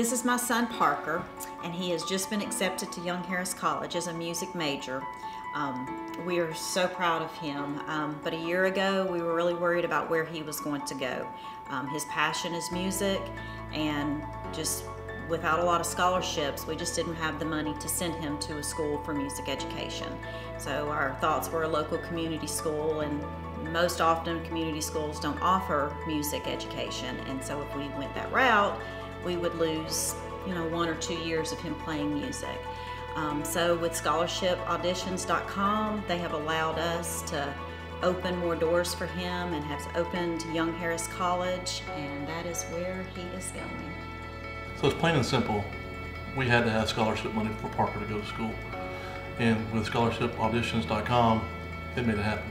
This is my son Parker, and he has just been accepted to Young Harris College as a music major. Um, we are so proud of him. Um, but a year ago, we were really worried about where he was going to go. Um, his passion is music, and just without a lot of scholarships, we just didn't have the money to send him to a school for music education. So our thoughts were a local community school, and most often community schools don't offer music education. And so if we went that route, we would lose, you know, one or two years of him playing music. Um, so with scholarshipauditions.com, they have allowed us to open more doors for him and has opened Young Harris College, and that is where he is going. So it's plain and simple. We had to have scholarship money for Parker to go to school. And with scholarshipauditions.com, it made it happen.